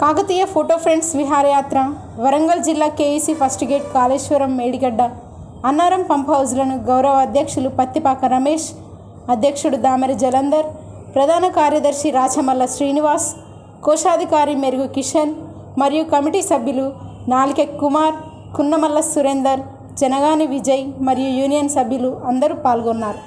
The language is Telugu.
కాకతీయ ఫోటో ఫ్రెండ్స్ విహారయాత్ర వరంగల్ జిల్లా KEC first gate Kaleshwaram Medigadda Annaram pump హౌజ్లను గౌరవ అధ్యక్షులు పత్తిపాక రమేష్ అధ్యక్షుడు దామెరి జలంధర్ ప్రధాన కార్యదర్శి రాచమల్ల శ్రీనివాస్ కోశాధికారి మెరుగు కిషన్ మరియు కమిటీ సభ్యులు నాలికె కుమార్ కున్నమల్ల సురేందర్ జనగాని విజయ్ మరియు యూనియన్ సభ్యులు అందరూ పాల్గొన్నారు.